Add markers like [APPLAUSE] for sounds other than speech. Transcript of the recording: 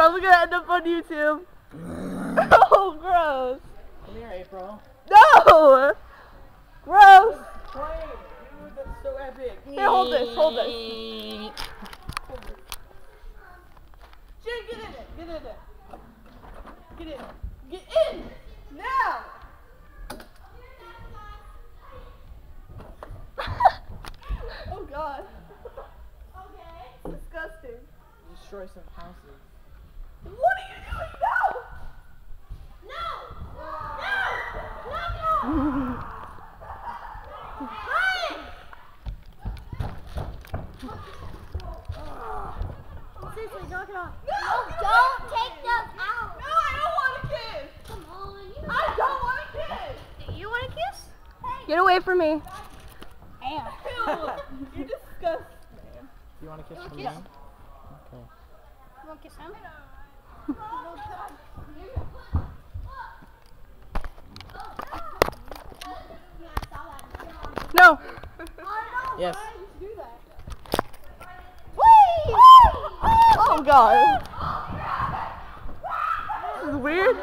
probably gonna end up on YouTube. [LAUGHS] oh, gross. Come here, April. No! Gross. Play. Dude, that's so epic. Here, hold this, hold this. Jin, get in it, get in it. Get in. Get in! Now! [LAUGHS] oh god. Okay. Disgusting. Destroy some houses. Get away from me. Damn. You're disgusting. You want to kiss wanna me? Okay. You want to kiss him? No. Yes. Oh god. This is weird.